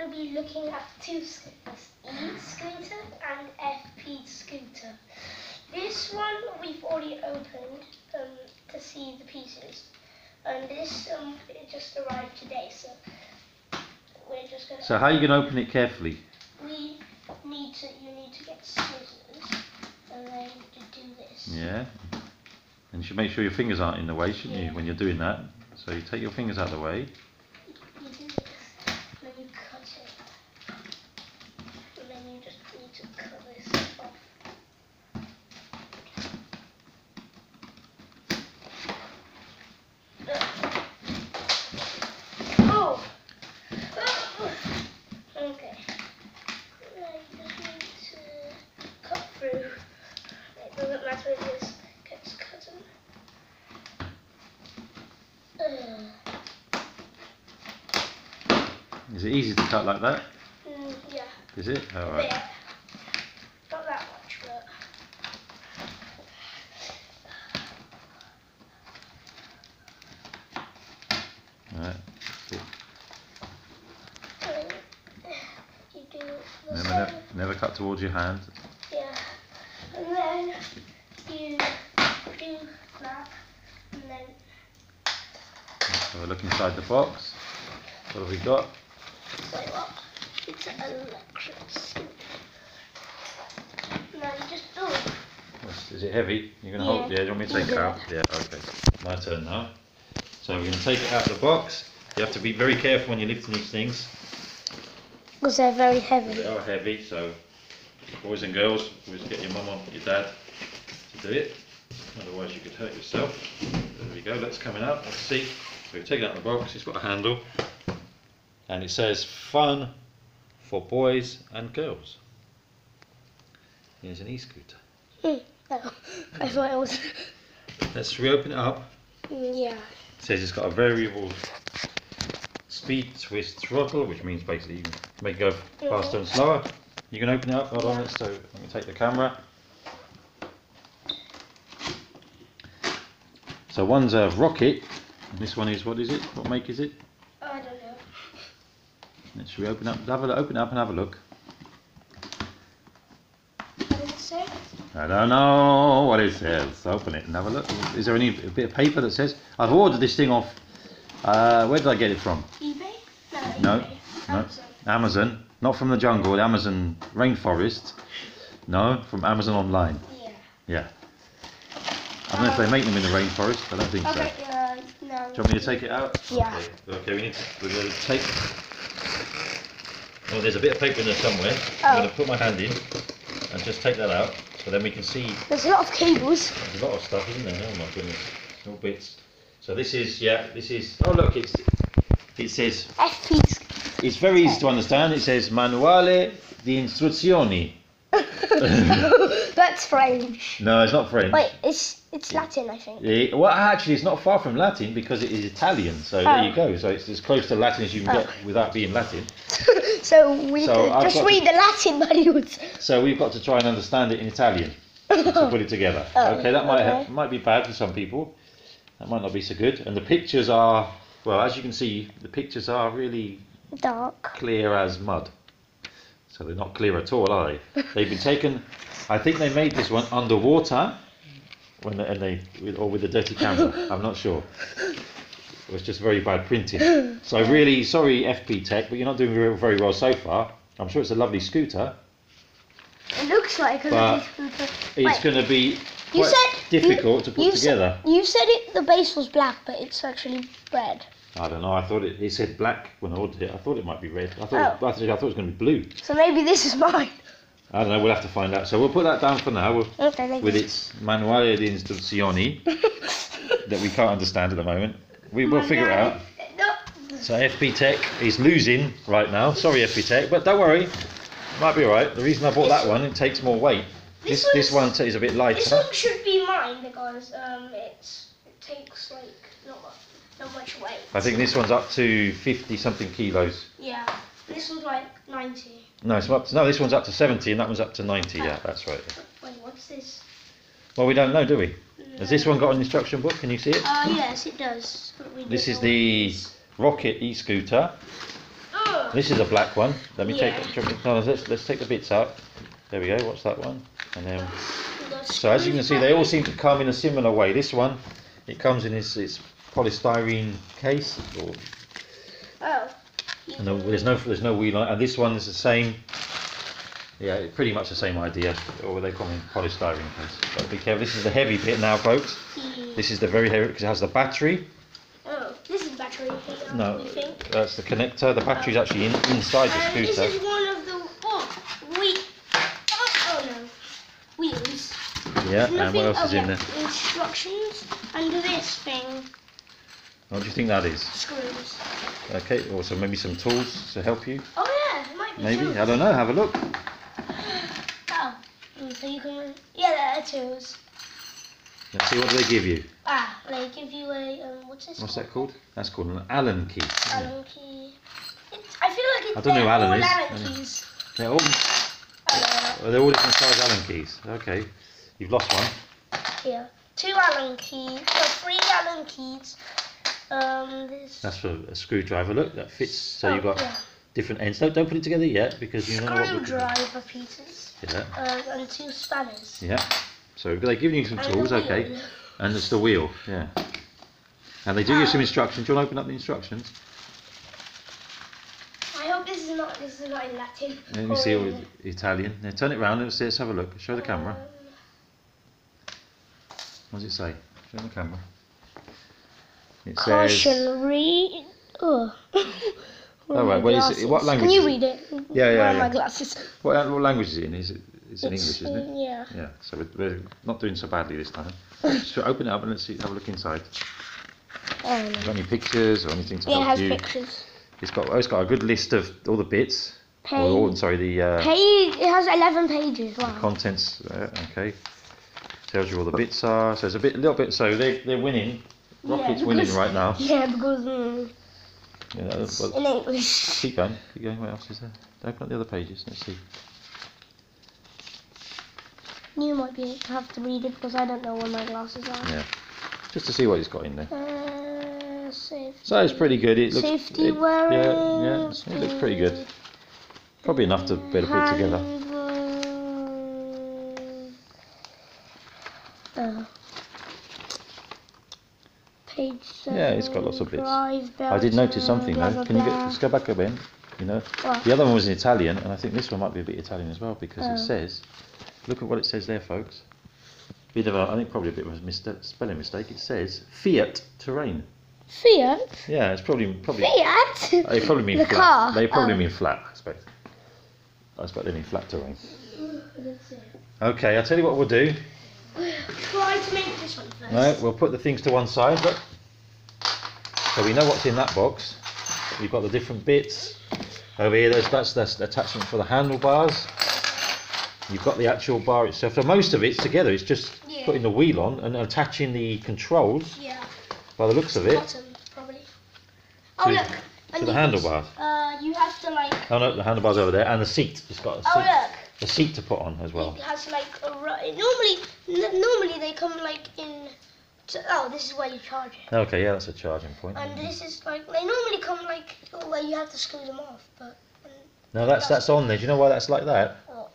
going to be looking at two scooters, e-scooter and FP scooter. This one we've already opened um, to see the pieces, and this um, it just arrived today, so we're just going to. So how are you going to open it carefully? we need to. You need to get scissors, and then to do this. Yeah. And you should make sure your fingers aren't in the way, shouldn't you, when you're doing that? So you take your fingers out of the way. You do this, and then you cut it, and then you just need to cut this off. Oh! Oh! Okay. Now you just need to cut through. It doesn't matter if this gets cut in. Ugh. Is it easy to cut like that? Mm, yeah. Is it? Alright. bit. Not that much, but. Alright. um, You do the Never, never, never cut towards your hand. Yeah. And then you do that. And then. Have a look inside the box. What have we got? Wait, what? It's an electric scooter. Now you just. What's- Is it heavy? You're going to hold? Yeah. Yeah, do you want me to take it out? Yeah, okay. My turn now. So we're going to take it out of the box. You have to be very careful when you're lifting these things. Because they're very heavy. They are heavy, so boys and girls, always get your mum or your dad to do it. Otherwise you could hurt yourself. There we go, that's coming out. Let's see. So we've taken out of the box, it's got a handle. And it says fun for boys and girls. Here's an e-scooter. Oh, I thought it was. Let's reopen it up. Mm, Yeah. It says it's got a variable speed twist throttle, which means basically you can make it go faster and slower. You can open it up, hold on, let's so let me take the camera. So one's a rocket, and this one is, what is it? What make is it? I don't know. Let's reopen up, have a open it up and have a look. What did it say? I don't know what it says. Open it and have a look. Is there any a bit of paper that says? I've ordered this thing off. Uh, where did I get it from? eBay? No, eBay. no. Amazon. Amazon, not from the jungle, the Amazon rainforest. No, from Amazon online. Yeah. Yeah. I don't know if they make them in the rainforest. I don't think so. Okay, uh, no. Do you want me to take it out? Yeah. Okay, okay we need to, we're going to take. Oh, there's a bit of paper in there somewhere. Oh. I'm going to put my hand in and just take that out, so then we can see. There's a lot of cables. There's a lot of stuff, isn't there? Oh my goodness, little bits. So this is yeah, this is. Oh look, it's it says FP. it's very easy to understand. It says manuale di istruzioni. That's French. No, it's not French. Wait, it's it's Latin, I think. Eh, well, actually, it's not far from Latin because it is Italian. So there you Oh. go. So it's as close to Latin as you can Oh. get without being Latin. so we So I've just read the Latin manuals. So we've got to try and understand it in Italian to put it together. Oh, okay, that might okay. have, might be bad for some people. That might not be so good. And the pictures are well, as you can see, the pictures are really Dark. clear as mud. So they're not clear at all, are they? They've been taken. I think they made this one underwater, when they, and they with, or with a dirty camera. I'm not sure. It was just very bad printing. So really sorry, FP Tech, but you're not doing very, very well so far. I'm sure it's a lovely scooter. It looks like a But little scooter. It's going to be you said difficult to you, put you together. Said, you said it. The base was black, but it's actually red. I don't know. I thought it, it said black when I ordered it. I thought it might be red. I thought, Oh. I thought, I thought it was going to be blue. So maybe this is mine. I don't know. We'll have to find out. So we'll put that down for now. We'll, Okay, with you. its manuale di istruzioni that we can't understand at the moment. We will figure it out. So FP Tech is losing right now. Sorry FP Tech, but don't worry, might be alright. The reason I bought that one, it takes more weight. This This this one is a bit lighter. This one should be mine because um, it's it takes like not much, not much weight. I think this one's up to 50 something kilos. Yeah. This one's like ninety. No, it's up to, no, this one's up to 70 and that one's up to 90. Yeah, that's right. Wait, what's this? Well, we don't know, do we? Has this one got an instruction book? Can you see it? Uh, yes, it does. This is the what it is. Rocket e-scooter. Ugh. This is a black one. Let me Yeah. take. do you want me- No, let's let's take the bits out. There we go. What's that one? And then. So as you can see, they all seem to come in a similar way. This one, it comes in its, its polystyrene case, or, Oh. and the- there's no there's no wheel on it. And this one is the same. Yeah, pretty much the same idea, or they come in polystyrene case. But be careful. This is the heavy bit now, folks. This is the very heavy because it has the battery. Oh, this is battery here. No, that's the connector. The battery's oh. actually in, inside the And this is one of the oh we oh, oh no wheels. Yeah, and what else oh, is yeah. in there? Instructions and this thing What do you think that is? screws. Okay, also maybe some tools to help you. Oh yeah, it might be. Maybe tools. I don't know. Have a look. Oh, mm, so you can yeah, there are tools. Let's see what do they give you. Ah, they give you a um, what's this? What's that called? That's called an Allen key. Allen key. It's, I feel like it's I don't know who Allen all is. Allen keys. They're all, Uh, they're all different size Allen keys. Okay, you've lost one. Yeah, two Allen keys, three Allen keys. Um, this. That's for a screwdriver. Look, that fits. So oh, you've got yeah. Different ends. Don't, don't put it together yet because you know what. we can do. screwdriver pieces. Yeah, Um, and two spanners. yeah. So they're giving you some And tools, okay, and it's the wheel. Yeah. And they do give you some instructions. Do you want to open up the instructions? I hope this is not this is not in Latin. Let me see. in- Italian. Now turn it round. Let's see. Let's have a look. Show the camera. Um, What does it say? Show the camera. It says. Caution, read. Oh. Oh, right, what is it- what language Can you read it? Yeah, Where yeah, my yeah. glasses? What, what language is it in? Is it? It's in It's English, isn't it? Yeah. Yeah, so we're, we're not doing so badly this time. So open it up and let's see, have a look inside. Oh, no. Got any pictures or anything to Yeah, it help has you? pictures. It's got, oh, it's got a good list of all the bits. Or Page. all, sorry, the uh, Page. It has eleven pages. Wow. contents. Uh, okay, tells you all the bits are. So it's a bit, a little bit. So they they're winning. Yeah, Rocket's winning right now. Yeah, because mm, Know, it's well, keep going, keep going. What else is there? Open up the other pages. Let's see. You might be have to read it because I don't know where my glasses are. Yeah, just to see what he's got in there. Uh, safety. So it's pretty good. It looks. Safety it, wearing. Yeah, yeah. It looks pretty good. Probably enough to better put it together. Uh, page seven. Yeah, it's got lots of bits. I did notice something blah, though. blah, Can you get, blah. let's go back a bit? You know, What? the other one was in Italian, and I think this one might be a bit Italian as well because Oh. it says, look at what it says there, folks. Bit of a, I think probably a bit of a spelling mistake. It says Fiat Terrain. Fiat. Yeah, it's probably probably. Fiat. They probably mean the flat. car. They probably Oh. mean flat. I expect. I expect they mean flat terrain. Okay, I'll tell you what we'll do. Try to make this one first. No, we'll put the things to one side. Look. So we know what's in that box. We've got the different bits. Over here, there's that's the attachment for the handlebars. You've got the actual bar itself. So most of it's together. It's just Yeah. putting the wheel on and attaching the controls. Yeah. By the looks of it, Bottom, probably. Oh To- look. to and the handlebars. Uh, you have to like. Oh no, the handlebars over there, and the seat. It's got a seat, Oh look. A seat to put on as well. It has like a normally n- normally they come like in. Oh, this is where you charge it. Okay, yeah, that's a charging point. And this is like they normally come like where you have to screw them off, but. um, No, that's that's on there. Do you know why that's like that? Oh.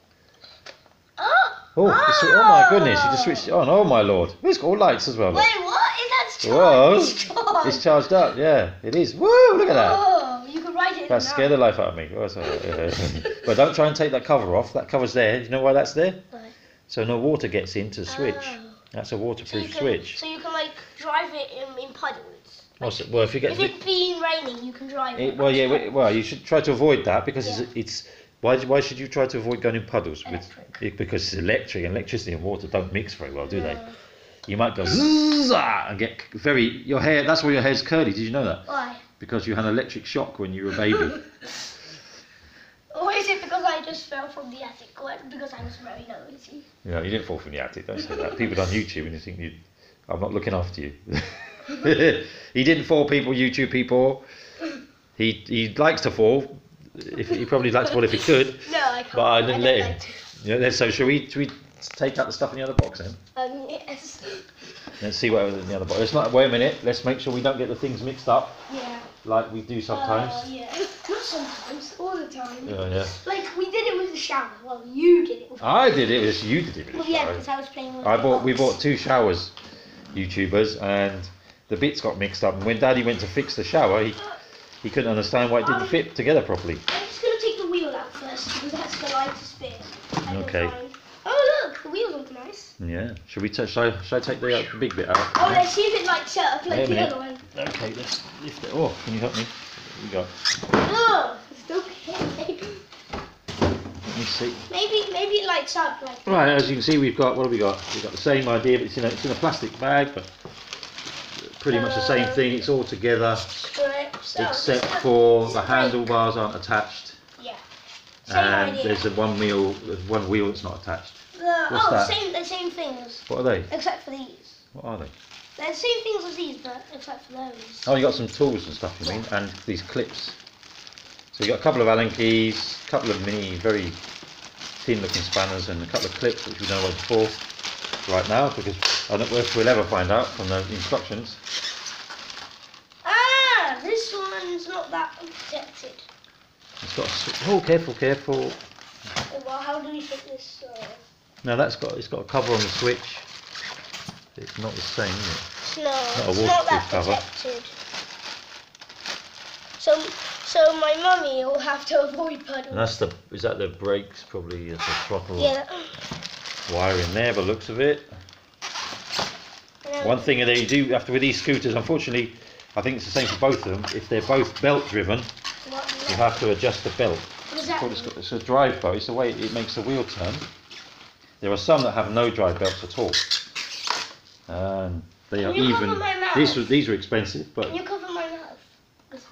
Oh, it's, oh my goodness! You just switched it on. Oh my lord! It's got all lights as well. Wait, what? Is that charged? Whoa! It's charged. It's charged up. Yeah, it is. Woo! Look at that. Oh, you can write it. That scared the life out of me. But don't try and take that cover off. That cover's there. You know why that's there? Why? So no water gets into the switch. Oh. That's a So waterproof can, switch. So you can like drive it in, in puddles. What's it- Well, if you get If it's been raining, you can drive it. it, well, yeah, well, well, you should try to avoid that because Yeah. it's, it's why, why should you try to avoid going in puddles with Electric. it, because it's electric and electricity and water don't mix very well, do they? You might go zzz, ah, and get very your hair. That's why your hair's curly. Did you know that? Why? Because you had an electric shock when you were a baby. Or is it because I just fell from the attic? Because I was very noisy? you know, you didn't fall from the attic. Don't say that. People on YouTube and you think you, I'm not looking after you. he didn't fall. People, YouTube people. He he likes to fall. If he probably likes to fall if he could. No, I can't. But I didn't don't let him. like to. Yeah. So shall we? Shall we take out the stuff in the other box then? Um, yes. Let's see what was in the other box. Let's not wait a minute. Let's make sure we don't get the things mixed up Yeah. Like we do sometimes. Uh, yeah. Not sometimes, all the time. yeah, yeah. Like we did it with the shower. Well, you did it. With I did it. It was you did it. with Well, the yeah, because I was playing with I the bought. We bought two showers, YouTubers, and the bits got mixed up. And when Daddy went to fix the shower, he he couldn't understand why it didn't fit together properly. I'm just gonna take the wheel out first because that's the lightest bit. I Okay. Oh look, the wheels look nice. Yeah. Should we? T- should, I, shall I take the, uh, the big bit out? Oh, let's see if it lights up like the other one. Okay. Let's lift it. Oh, can you help me? Here we go. Oh, it's okay. Let me see. maybe maybe it lights up like. Right, as you can see, we've got what have we got? We've got the same idea, but it's in a, it's in a plastic bag, but pretty much the same uh, thing. It's all together, Strips. Oh, except for the handlebars aren't attached, Yeah. Same and idea. there's a one wheel, there's one wheel that's not attached. The, what's oh, that? same the same things What are they? except for these. What are they? They're the same things as these, but except for those. Oh, you got some tools and stuff, you mean, and these clips. So you got a couple of Allen keys, a couple of mini, very thin-looking spanners, and a couple of clips, which we don't know what for right now, because I don't know if we'll ever find out from the instructions. Ah, this one's not that protected. It's got. A, oh, careful, careful. Oh, well, how do we fit this? Uh, Now that's got. It's got a cover on the switch. It's not the same. Is it? no, a it's not that waterproof cover. protected. So, so my mummy will have to avoid puddles. And that's the. Is that the brakes? Probably the throttle Yeah. wire in there, by the looks of it. One thing that you do after with these scooters, unfortunately, I think it's the same for both of them. If they're both belt driven, What, you have to adjust the belt. what does that it's, mean? got- it's a drive belt. It's the way it makes the wheel turn. There are some that have no drive belts at all. And they are Can you cover even. my mouth? These were these are expensive, but Can you cover my mouth? 'Cause-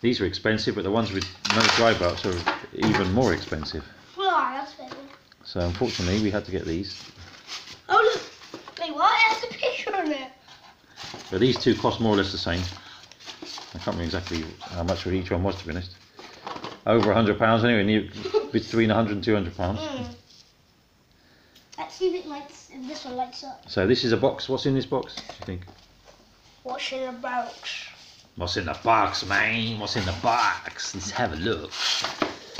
these are expensive. But the ones with no drive belts are even more expensive. Why, that's better. So unfortunately, we had to get these. Oh, look. Wait, what? It has a picture on it. But these two cost more or less the same. I can't remember exactly how much for each one was, to be honest. Over a hundred pounds anyway, near, between a hundred and two hundred pounds. Mm. Let's see if it lights, if this one lights up. So this is a box. What's in this box? Do you think? What's in the box? What's in the box, man? What's in the box? Let's have a look.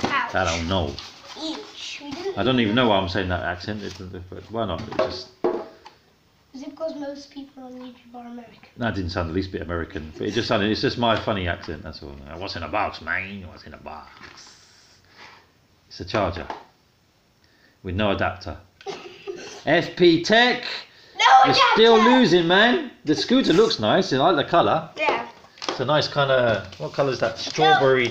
Ouch. I don't know. Each. I don't even know why I'm saying that accent. It- it- But why not? It just Is it because most people on YouTube are American? that didn't sound the least bit American. But it just sounded. It's just my funny accent. That's all. What's in the box, man? What's in the box? It's a charger with no adapter. FP Tech. No, You're still losing, man. The scooter looks nice. I like the colour. Yeah. It's a nice kind of. What colour is that? Strawberry,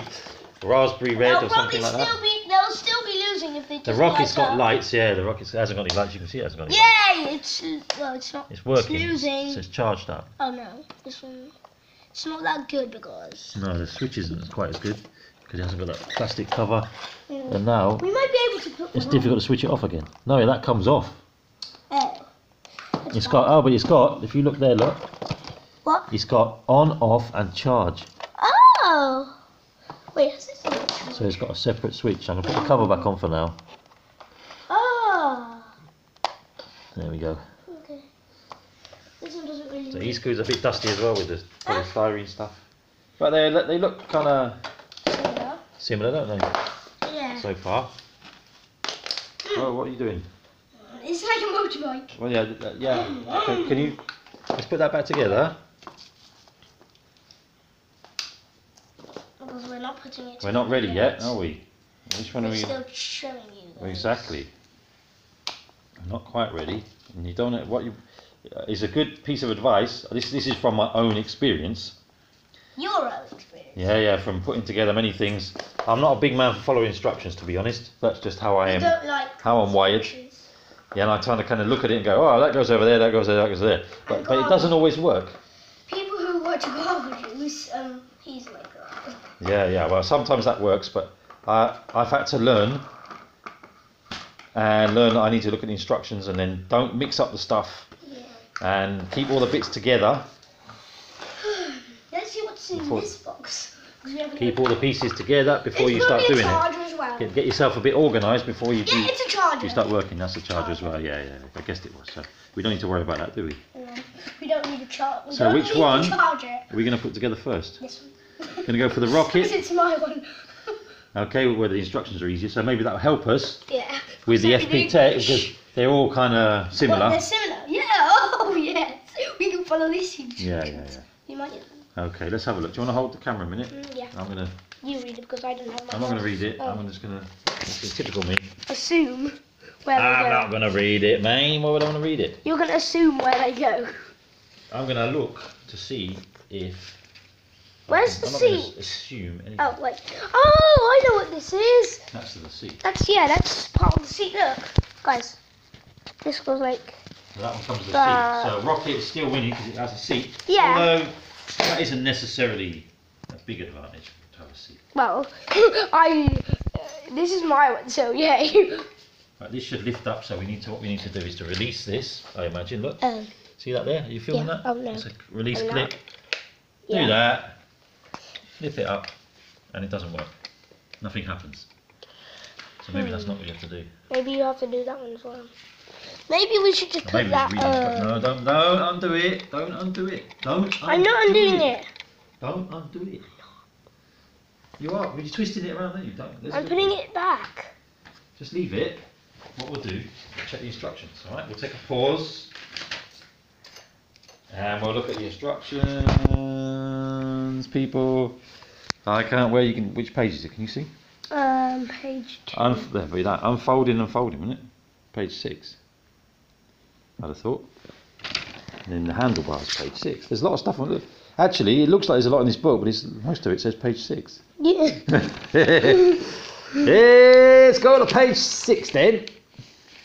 raspberry red, or something like still that. be. They'll still be losing if they. The rocket's got up. lights. Yeah, the rocket hasn't got any lights. You can see it hasn't got any lights. Yay! It's well, it's not. It's working. It's losing. So it's charged up. Oh no, this one. It's not that good because. No, the switch isn't quite as good because it hasn't got that plastic cover. Mm. And now We might be able to put. it's difficult to switch it off again. No, that comes off. on. Oh. That's It's fine. got oh, but it's got. If you look there, look, What? it's got on, off, and charge. Oh. Wait, is this? So it's got a separate switch. I'm gonna put the cover back on for now. Oh. There we go. Okay. This one doesn't really. The e-scooter's a bit dusty as well with the polystyrene stuff. But they they look kind of. Similar, don't they? Yeah. So far. Oh, what are you doing? It's like a motorbike. Well, yeah, th- th- yeah. Can, can you? Let's put that back together. Because we're not putting it. We're not ready together yet, are we? Which one are We're we? still showing you. guys. Exactly. Not quite ready. And you don't know what you. uh, Is a good piece of advice. This this is from my own experience. Your own experience. Yeah, yeah. From putting together many things. I'm not a big man for following instructions, to be honest. That's just how I You am. don't like. How I'm wired. Yeah, and I try to kind of look at it and go, oh, that goes over there, that goes there, that goes there. But, but it doesn't always work. People who watch Barbara um, he's like that. Yeah, yeah. Well, sometimes that works, but I, I've had to learn and learn that I need to look at the instructions and then don't mix up the stuff Yeah. and keep all the bits together. Let's see what's in Before- this box. Keep all the pieces together before you start doing it. well. Get, get yourself a bit organised before you, Yeah, you, it's a charger. you start working. That's a charger as well. Yeah, yeah. I guessed it was. So we don't need to worry about that, do we? No, we don't need a charger. So which one? To charge it. Are we going to put together first? This one. Going to go for the rocket. it's my one. Okay, where the instructions are easier. So maybe that'll help us yeah. with the FP Tech because they're all kind of similar. they're similar. Yeah. Oh yes. We can follow these instructions. Yeah, yeah, You might. Okay, let's have a look. Do you want to hold the camera a minute? Mm, yeah. I'm gonna. You read it because I don't have my. I'm not gonna read it. Oh. I'm just gonna. It's typical me. Assume where I'm they go. not gonna read it, man. Why would I want to read it? You're gonna assume where they go. I'm gonna look to see if. Where's the I'm seat? assume anything. Oh wait. Oh, I know what this is. That's the seat. That's yeah. That's part of the seat. Look, guys. This goes like. So that one comes with a Uh, seat. So Rocket is still winning because it has a seat. Yeah. Although that isn't necessarily a big advantage to have a seat. Well, I. Uh, this is my one, so yeah. Right, this should lift up. So we need to. What we need to do is to release this. I imagine. Look. um. See that there? Are you feeling Yeah, that? oh, no. It's a release I'm. Yeah. Do that. Lift it up, and it doesn't work. Nothing happens. So maybe that's not what you have to do. Maybe you have to do that one as well. Maybe we should just put maybe that. instruct- Uh, No, don't, don't undo it. Don't undo it. Don't. I'm not undoing it. Don't undo it. You are. You're twisting it around, then you don't. There's I'm putting it back. Just leave it. What we'll do, check the instructions. All right. We'll take a pause, and we'll look at the instructions, people. I can't. Where you can? Which page is it? Can you see? Um, page two. Unf- there we that. Unfolding, unfolding, isn't it? Page six. I'd have thought. And then the handlebars, page six. There's a lot of stuff on it. Actually, it looks like there's a lot in this book, but it's, most of it says page six. yeah. Let's go to page six then.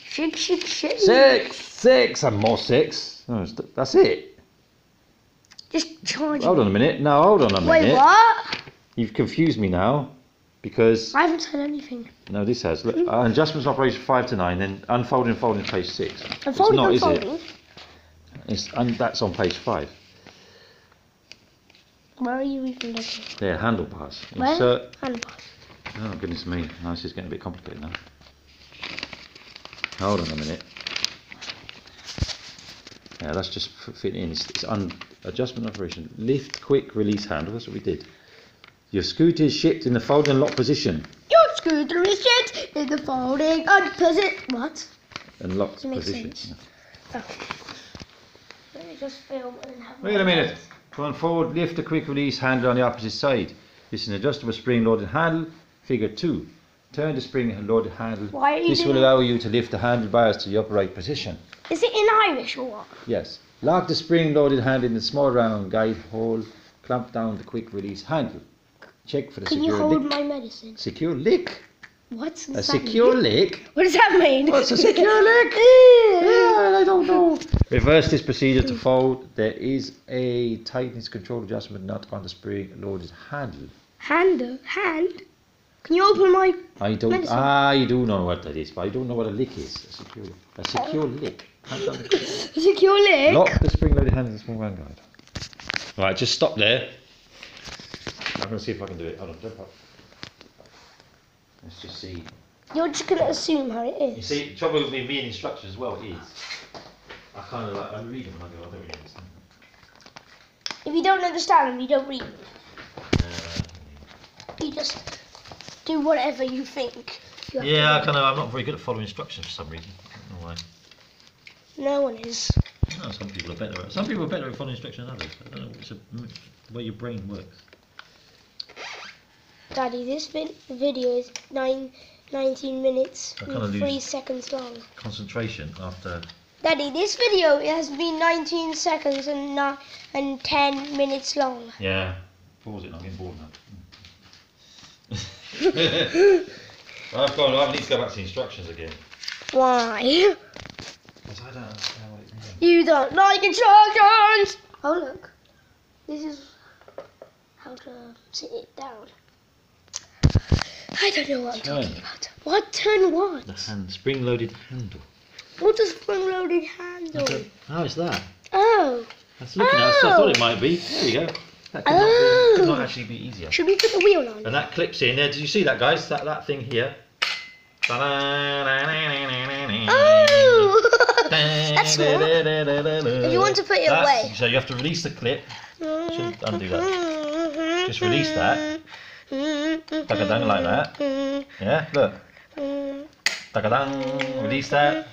Shake, shake, shake. Six, six, and more six. Oh, that's it. Just charge Hold on a minute. No, hold on a minute. Wait, what? You've confused me now because I haven't said anything. no, this has look, uh, adjustments operation five to nine, then unfolding, folding, page six. I'm folding, not, I'm is it? It's, and that's on page five. Where are you even looking? There, handlebars. Where? Insert. Handbars. Oh goodness me, now this is getting a bit complicated now. Hold on a minute. Yeah, that's just f- fit in. It's, it's un- adjustment operation. Lift, quick, release handle. That's what we did. Your scooter is shipped in the fold and lock position. Your scooter is shit in the folding unpleasant. What? And locked position. sense. Oh. Let me just film and have Wait a minute. Going forward, lift the quick release handle on the opposite side. This is an adjustable spring loaded handle. Figure 2. Turn the spring loaded handle. Why are you This will allow you to lift the handlebars to the upright position. Is it in Irish or what? Yes. Lock the spring loaded handle in the small round guide hole. Clamp down the quick release handle. Check for the Can you secure hold lick. my medicine? Secure lick. What's A secure lick. What does that mean? What's a secure lick? Yeah, I don't know. Reverse this procedure to fold. There is a tightness control adjustment nut on the spring loaded handle. Handle? hand. Can you open my? I don't. Medicine. I do know what that is, but I don't know what a lick is. A secure, a secure uh. lick. Hand on the- Secure lick. Lock the spring loaded handle in the small round guide. Right, just stop there. I'm going to see if I can do it. Hold on, jump up. Let's just see. You're just gonna assume how it is. You see, the trouble with me being instructions as well is I kind of like I read them and I go, I don't really understand. If you don't understand them, you don't read them. Uh, You just do whatever you think. You yeah, I kind of. I'm not very good at following instructions for some reason. I don't know why. No one is. No, some people are better. At, some people are better at following instructions than others. I don't know. It's a, the way your brain works. Daddy, this vid- video is nine, 19 minutes and 3 seconds long. Concentration after. Daddy, this video has been 19 seconds and, ni- and 10 minutes long. Yeah. Pause it. I'm getting bored now. I've gone. I need to go back to the instructions again. Why? Because I don't understand what it means. You don't like instructions! Oh, look. This is how to sit it down. I don't know what I'm Turn. talking about. What turn what? The hand spring-loaded handle. What does spring loaded handle? Oh, it's that. Oh, That's looking at. it. I thought Oh. it might be. There you go. That could, not, be, could not Oh. actually be easier. Should we put the wheel on? And that clips in there. Did you see that, guys? That that thing here. Oh! That's small. If you want to put it That's- away. So you have to release the clip. Should undo that. Just release that. Tuck it like that. Yeah, look. Tuck it. Release that.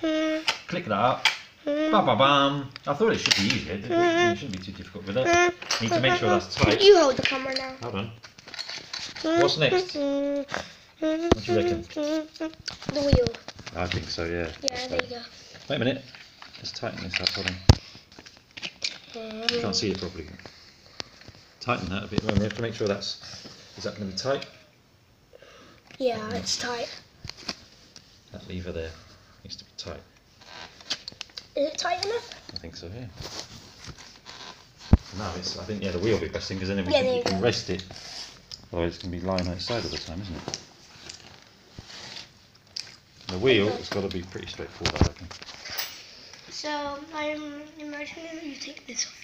Click that up. Bam, bam, bam. I thought it should be easier. It, it shouldn't be too difficult with it. Need to make sure that's tight. You hold the camera now. Hold on. What's next? What do you reckon? The wheel. I think so, yeah. Yeah, there you go. Wait a minute. Let's tighten this up. Hold on. I can't see it properly. Tighten that a bit. Well, we have to make sure that's. Is that going to be tight? Yeah, it's tight. That lever there needs to be tight. Is it tight enough? I think so, yeah. No, it's. I think yeah, the wheel will be best thing because then we Yeah, can, you can go. rest it. Otherwise, it's going to be lying outside all the time, isn't it? The wheel has got to be pretty straightforward, I reckon. So I'm imagining that you take this off.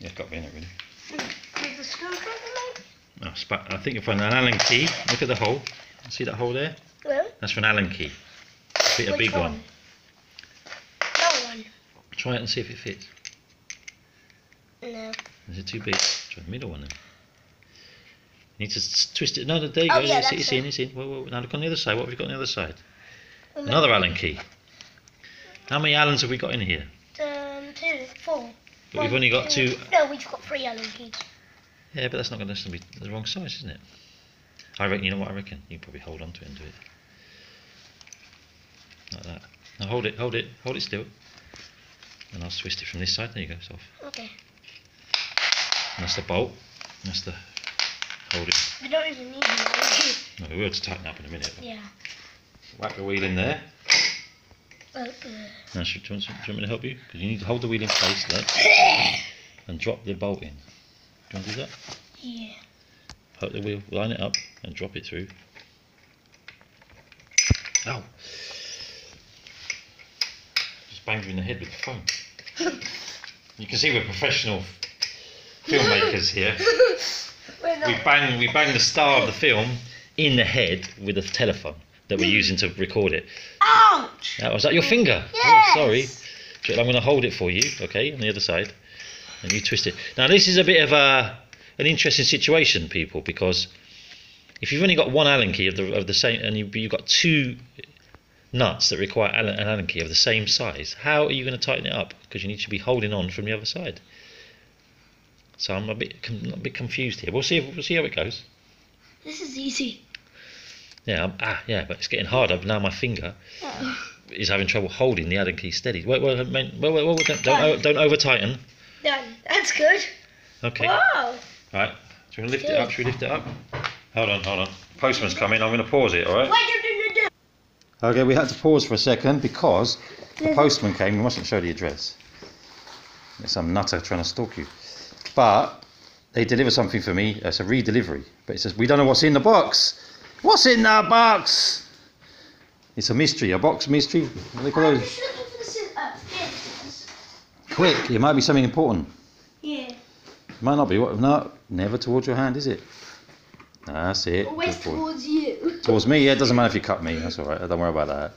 Yeah, it's got to be in it really. Mm, with the screwdriver? Oh, I think if I'm an Allen key, look at the hole. See that hole there? Well, That's for an Allen key. A bit a big one. That one. Try it and see if it fits. No. Is it too big? Try the middle one then. You need to twist it. No, there you Oh, go. yeah, it's, it's in, it's in. Whoa. Now look on the other side. What have you got on the other side? Um, Another Allen key. How many Allens have we got in here? Um, two, four. But we've only got two. No, we've got three Allen keys. Yeah, but that's not going to necessarily be the wrong size, isn't it? I reckon. You know what I reckon? You can probably hold on to it and do it like that. Now hold it, hold it, hold it still. And I'll twist it from this side. There you go. It's off. Okay. And that's the bolt. And that's the hold it. We don't even need key. No, we will to tighten up in a minute. Yeah. Whack the wheel in there. Uh. Now, should, do, you want, do you want me to help you? Because you need to hold the wheel in place, look, and drop the bolt in. Do you want to do that? Yeah. Hold the wheel, line it up, and drop it through. Ow! Just banged you in the head with the phone. You can see we're professional filmmakers here. We're not. We bang, we bang the star of the film in the head with a telephone that we're mm. using to record it. Ouch! That was that your finger? Oh, yes. Oh, sorry. I'm going to hold it for you, okay, on the other side, and you twist it. Now, this is a bit of a an interesting situation, people, because if you've only got one Allen key of the of the same, and you, you've got two nuts that require Allen, an Allen key of the same size, how are you going to tighten it up? Because you need to be holding on from the other side. So I'm a bit a bit confused here. We'll see. If, we'll see how it goes. This is easy. Yeah, I'm, ah, yeah, but it's getting harder. Now my finger Oh. is having trouble holding the Allen key steady. Wait, wait, wait, wait, wait, wait, wait don't, don't, don't over tighten. Done. That's good. Okay. Wow. Right. Want to lift it up? Should we lift it up? Hold on, hold on. Postman's coming. I'm going to pause it. All right. Wait, no, no, no, no. Okay, we had to pause for a second because the mm-hmm. postman came. We mustn't show the address. There's some nutter trying to stalk you. But they deliver something for me. It's a re-delivery. But it says we don't know what's in the box. What's in that box? It's a mystery. A box mystery. What do they call oh, those? just looking for the scissors. Uh, scissors. Quick! It might be something important. Yeah. Might not be. What? No, never towards your hand, is it? That's it. Always towards you. Towards me, yeah, it doesn't matter if you cut me, that's all right, don't worry about that.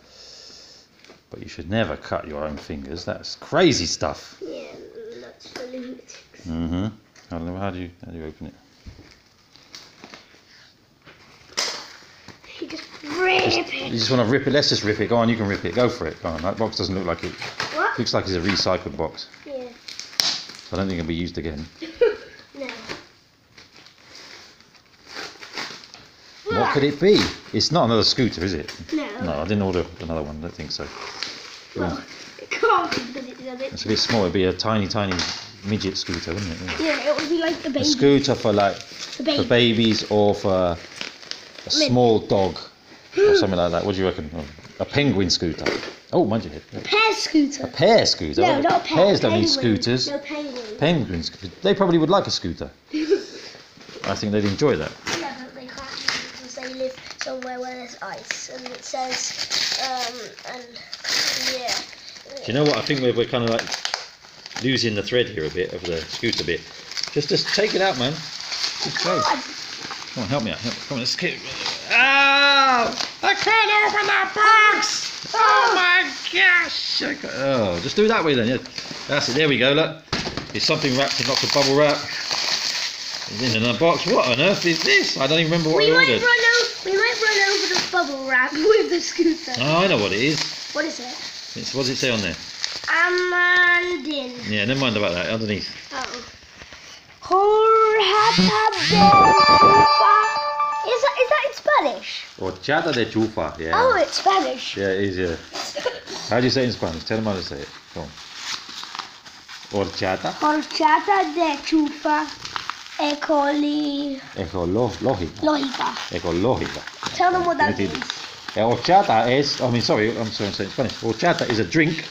But you should never cut your own fingers, that's crazy stuff. Yeah, that's for lunatics. Mm-hmm. I don't know, how do you, how do you open it? You just rip You just want to rip it, let's just rip it, go on, you can rip it, go for it, go on. That box doesn't look like it, What? looks like it's a recycled box. Yeah. I don't think it'll be used again. no. What could it be? It's not another scooter, is it? No. No, I didn't order another one, I don't think so. Well, it can't be because it's a bit. It's a bit small, it'd be a tiny, tiny midget scooter, wouldn't it? Yeah. Yeah, it would be like the A baby. scooter for like for babies or for a small dog or something like that. What do you reckon? A penguin scooter. Oh, mind your head. Pear scooter. A pear scooter. No, not a pear. Pears don't need penguin. scooters. No penguin. Penguins, they probably would like a scooter. I think they'd enjoy that. Yeah, but they can't because they live somewhere where there's ice, and it says, um, and yeah. Do you know what? I think we're, we're kind of like losing the thread here a bit of the scooter bit. Just, just take it out, man. Just go. Come on, help me out. Help Come on, let's get. Oh! I can't open that box! Oh my gosh! Oh, just do it that way then. Yeah, that's it. There we go. Look, it's something wrapped in lots of bubble wrap. It's in another box. What on earth is this? I don't even remember what We I might ordered. run over. We might run over the bubble wrap with the scooter. Oh, I know what it is. What is it? It's, what does it say on there? Amandine. Yeah, never mind about that. Underneath. Oh. Jorjata de Chufa. Is that is that in Spanish? Horchata de chufa. Yeah. Oh, it's Spanish. Yeah, it is. Yeah. How do you say it in Spanish? Tell them how to say it. Go on. Horchata. Horchata de chufa ecoli Ecológica. lógica. Ecológica. Tell them what that means. Eh, Horchata is, I mean, sorry, I'm sorry, I'm saying Spanish. Horchata is a drink.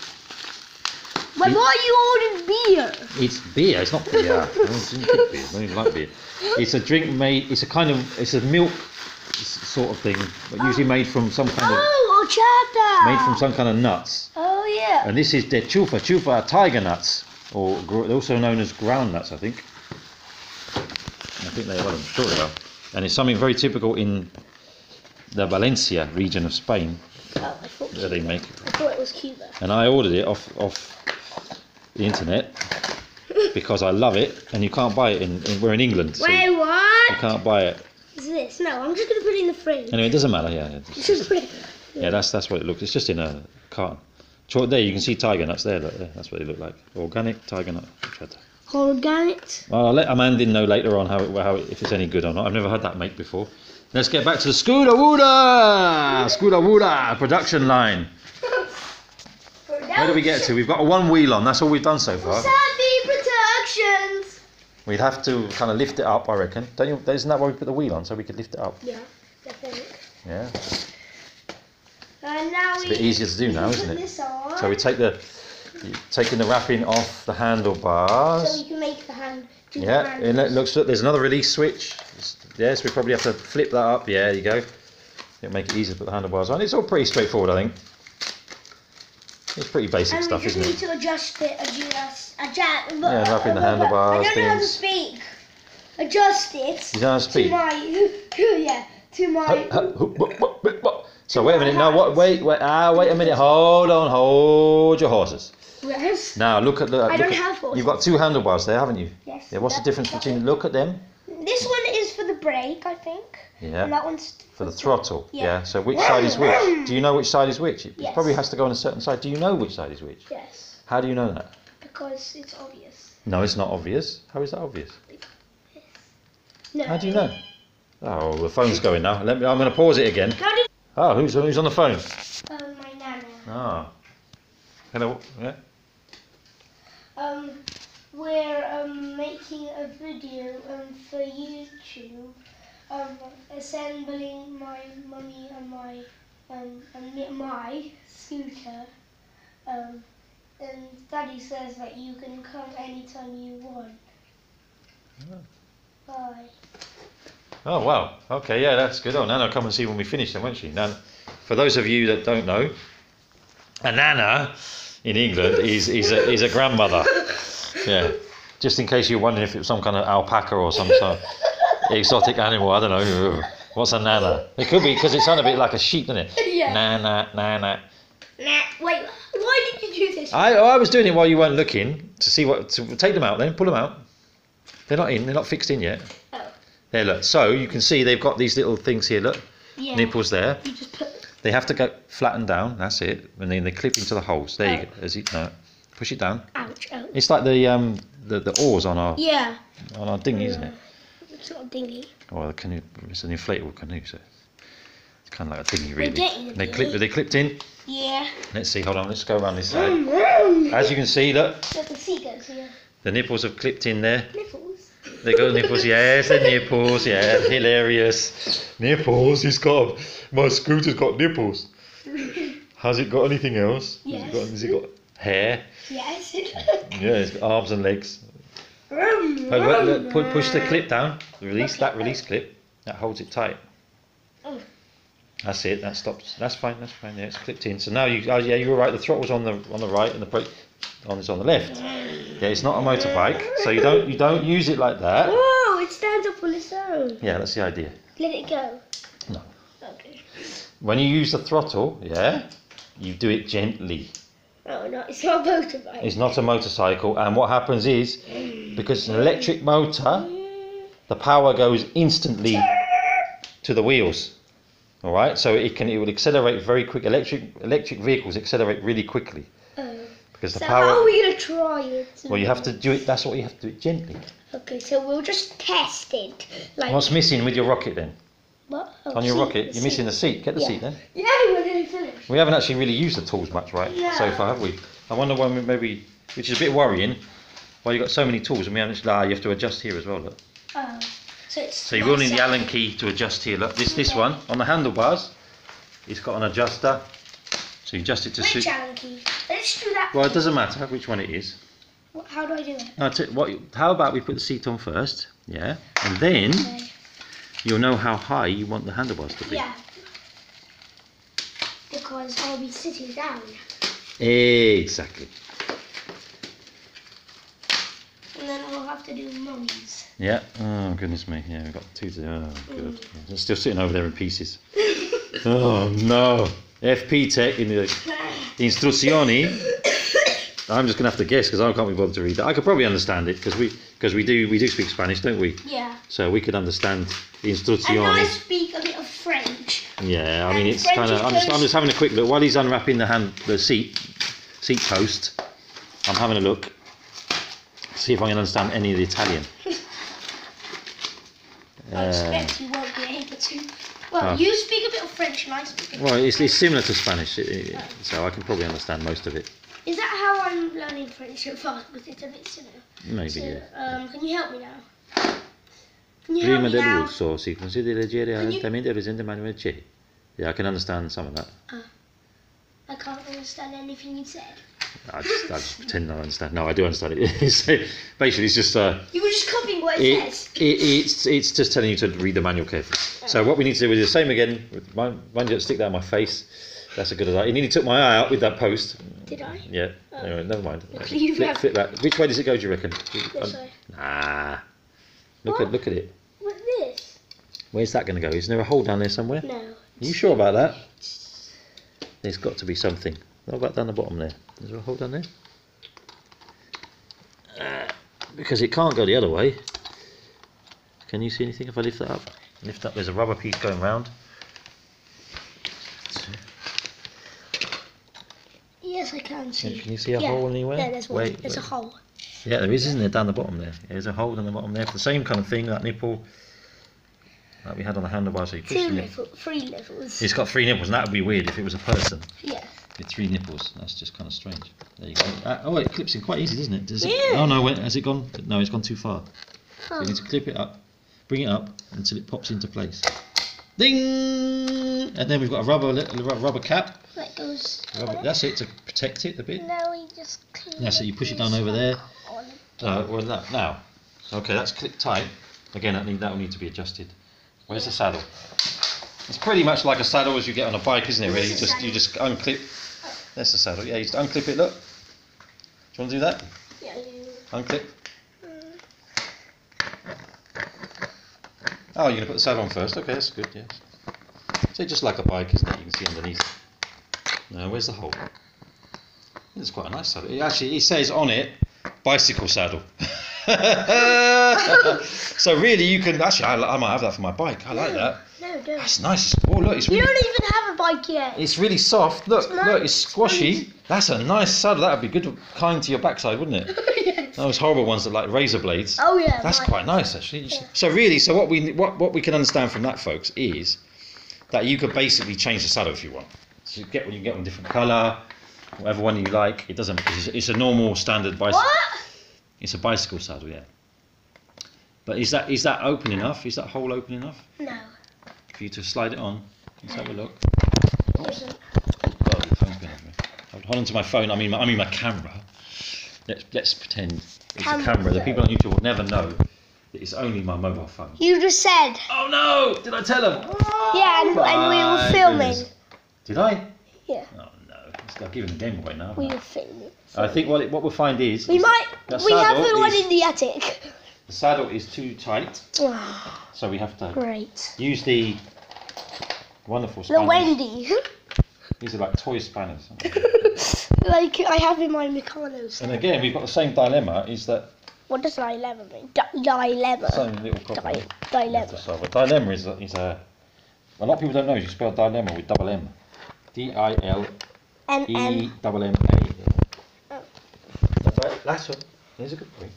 Why, why are you ordering beer? It's beer. It's not beer. I don't drink beer. I don't even like beer. It's a drink made. It's a kind of. It's a milk sort of thing, but usually oh. made from some kind of. Oh, horchata. Made from some kind of nuts. Oh yeah. And this is de chufa. Chufa are tiger nuts, or gr- also known as ground nuts, I think. I think they are what I'm sure they are. And it's something very typical in the Valencia region of Spain Oh, I thought, that they make. I thought it was Cuba. And I ordered it off off the internet because I love it, and you can't buy it in. in we're in England, so Wait, you can't buy it. Is this? No, I'm just gonna put it in the fridge. Anyway, it doesn't matter. Yeah, yeah. Just put it. Yeah, that's that's what it looks. It's just in a carton. There you can see tiger nuts there. Look, there. That's what they look like. Organic tiger nut. cheddar. Organic. Well, I'll let Amanda know later on how it, how it, if it's any good or not. I've never had that make before. Let's get back to the Scooter Wooda! Scooter Wooda production line. Where do we get to? We've got a one wheel on. That's all we've done so far. We'd have to kind of lift it up, I reckon. Don't you? Isn't that why we put the wheel on so we could lift it up? Yeah, I think. Yeah. And now It's a bit easier to do now, isn't it? So we take the taking the wrapping off the handlebars. so you can make the hand. The Yeah, hand. and it looks look, there's another release switch. Yes, we probably have to flip that up. Yeah, there you go. It'll make it easier to put the handlebars on. It's all pretty straightforward, I think. It's pretty basic and stuff, we just isn't need to adjust it, adjust, adjust. Yeah, wrapping the handlebars, I don't know how to speak. Adjust it You don't have to to speak. my, yeah, to my. So wait a minute. Now what? Wait, wait. Ah, wait a minute. Hold on. Hold your horses. Yes. Now look at the. I don't at- have horses. You've got two handlebars there, haven't you? Yes. Yeah. What's the difference between? Look at them. This one is for the brake, I think. Yeah. And that one's For the throttle. Yeah. Yeah. So which side is which? Do you know which side is which? It Yes. probably has to go on a certain side. Do you know which side is which? yes, How do you know that? because it's obvious. No, it's not obvious. How is that obvious? No. How do you know? Oh, the phone's going now. Let me. I'm going to pause it again. Oh, who's who's on the phone? um, my nana? Ah. Hello. Yeah. Um, we're um, making a video um, for YouTube, um, assembling my mummy and my um, and my scooter. Um, and Daddy says that you can come anytime you want. Bye. Oh wow. Okay, yeah, that's good. Oh, Nana, come and see when we finish then, won't she? Nana. For those of you that don't know, a nana in England is is a, is a grandmother. Yeah. Just in case you're wondering if it was some kind of alpaca or some sort of exotic animal, I don't know. What's a nana? It could be because it sounds a bit like a sheep, doesn't it? Yeah. Nana, nana. Nah, wait. Why did you do this? I, oh, I was doing it while you weren't looking to see what. To take them out then, pull them out. They're not in. They're not fixed in yet. Oh. There, look. So you can see they've got these little things here. Look, yeah. nipples there. You just put. They have to go flattened down. That's it, and then they clip into the holes. There you go. As you, no, push it down. Ouch! Ouch. It's like the um the, the oars on our Yeah. on our dinghy, isn't it? It's not a dinghy. Or the canoe. It's an inflatable canoe, so it's kind of like a dinghy, really. getting They clip, they clipped in. Yeah. Let's see. Hold on. Let's go around this side. Mm, mm. As you can see, look, the sea goes here. the nipples have clipped in there. Nipples. They got nipples, yes, the nipples, yeah, hilarious. Nipples, he's got, my scooter's got nipples. Has it got anything else? Yes. Has it got, has it got hair? Yes. Yeah, it's got arms and legs. Oh, look, push the clip down, release that release clip, that holds it tight. Oh. That's it, that stops, that's fine, that's fine, yeah, it's clipped in. So now you, oh yeah, you were right, the throttle's on the on the right and the brake on is on the left. Yeah, it's not a motorbike, so you don't you don't use it like that. Whoa, it stands up on its own. Yeah, that's the idea. Let it go. No. Okay. When you use the throttle, yeah, you do it gently. Oh no, it's not a motorbike. It's not a motorcycle, and what happens is because it's an electric motor, the power goes instantly to the wheels. All right, so it can it will accelerate very quick. Electric electric vehicles accelerate really quickly Oh. because the So power. how are we gonna try it? Well, you have to do it. That's what you have to do it gently. Okay, so we'll just test it. Like What's missing with your rocket then? what? Oh, On your seat, rocket, you're missing the seat. Get the Yeah. seat then. Yeah, we're nearly finished. We haven't actually really used the tools much, right? So far, have we? I wonder when we maybe, which is a bit worrying. Why you've got so many tools and we haven't? Ah, you have to adjust here as well. Look. Oh, so it's. So you will need the Allen key to adjust here. Look, this this one on the handlebars, it's got an adjuster. So you adjust it to Which suit. Allen key? Let's do that. Well, it doesn't matter which one it is. What- How do I do it? No, what? How about we put the seat on first? Yeah, and then Okay. you'll know how high you want the handlebars to be. Yeah. Because I'll be sitting down. Exactly. And then we'll have to do mummies. Yeah. Oh goodness me. Yeah, we've got two. To, oh good. Mm. They're still sitting over there in pieces. Oh no. FP Tech in the istruzioni. I'm just gonna have to guess because I can't be bothered to read that. I could probably understand it because we because we do we do speak Spanish, don't we? Yeah. So we could understand the And I speak a bit of French. Yeah. I mean, and it's kind of. I'm just I'm just having a quick look while he's unwrapping the hand the seat seat post. I'm having a look. See if I can understand any of the Italian. I Uh, expect you won't be able to. Well, Oh. you speak a bit of French and I speak a bit Well, it's, it's similar to Spanish, it- it- so I can probably understand most of it. Is that how I'm learning French so far? Because it's a bit similar. Maybe, So, yeah. um, can you help me now? Help Prima now? dell'uso si considera leggere Can you- presente manuale C. Yeah, I can understand some of that. I can't understand anything you said. I just, I just pretend I understand. No, I do understand it. So, Basically, it's just uh, You were just copying what it, it, says. it, it's it's just telling you to read the manual carefully. So what we need to do is the same again. Mind you, stick that in my face. That's a good idea. He nearly took my eye out with that post. Did I? Yeah. Oh. Anyway, never mind. Look, Flip, flip that. Which way does it go? Do you reckon? This way. Nah. Look What? at look at it. Where's that going to go? Isn't there a hole down there somewhere? No. Are you sure about that? There's got to be something. What about down the bottom there? Is there a hole down there? Uh, because it can't go the other way. Can you see anything if I lift that up? Lift up, there's a rubber piece going round. Yes, I can see. can you see a Yeah, hole anywhere? There, there's one. Wait, there's a hole. Yeah, there is, isn't there? Down the bottom there. There's a hole down the bottom there for the same kind of thing, that nipple that we had on the handlebar. So you push Two the three levels. It's got three nipples, and that would be weird if it was a person. Yeah. With three nipples, that's just kind of strange. There you go. Uh, oh, it clips in quite easy, doesn't it? Does it? Yeah. Oh no, wait, has it gone? No, it's gone too far. So Oh. you need to clip it up, bring it up until it pops into place. Ding! And then we've got a rubber li- a ru- rubber cap. That goes. Rubber, that's it to protect it a bit. Now we just. That's it. You push it down over there. Uh, well, now, now, okay, that's clipped tight. Again, that need that will need to be adjusted. Where's the saddle? It's pretty much like a saddle as you get on a bike, isn't it? Really, you just you just unclip. That's the saddle. Yeah, you just unclip it. Look. Do you want to do that? Yeah. Unclip. Oh, you're gonna put the saddle on first. Okay, that's good. Yes. So just like a bike, isn't it? You can see underneath. No, where's the hole? It's quite a nice saddle. It actually, it says on it, bicycle saddle. so really, you can actually. I, I might have that for my bike. I like that. No, don't. That's nice. Oh look, it's You don't even have a bike yet. it's really soft. Look, It's nice. look, it's squashy. That's a nice saddle. That would be good, kind to your backside, wouldn't it? yes. Those horrible ones that like razor blades. Oh yeah. That's mine. quite nice, actually. Yeah. So really, so what we what what we can understand from that, folks, is that you could basically change the saddle if you want. So you get one, you can get one different colour, whatever one you like. It doesn't. It's, it's a normal standard bicycle. What? It's a bicycle saddle, yeah. But is that is that open enough? Is that hole open enough No. for you to slide it on? Let's have a look. Listen. God, the phone's going off me. Hold hold on to my phone. I mean, my, I mean my camera. Let's let's pretend it's Camera a camera. The people on YouTube will never know that it's only my mobile phone. You just said. Oh no! Did I tell them? Yeah, and, and we were filming. goodness. Did I? Yeah. Oh no, it's I've given the game away now. We I? will film it. I think what it, what we'll find is We is might. the We have saddle the one is- in the attic. the saddle is too tight, Ah, so we have to Great. use the wonderful The spanners. Wendy. These are like toy spanners. like I have in my Meccano's. and again, we've got the same dilemma: is that What does dilemma mean? Di- dilemma. same little problem. Di- you have to dilemma. solve. A dilemma is a, is a a lot of people don't know. You spell dilemma with double M. D I L N E M. double M A. Oh. That's right. Last one. Here's a good point.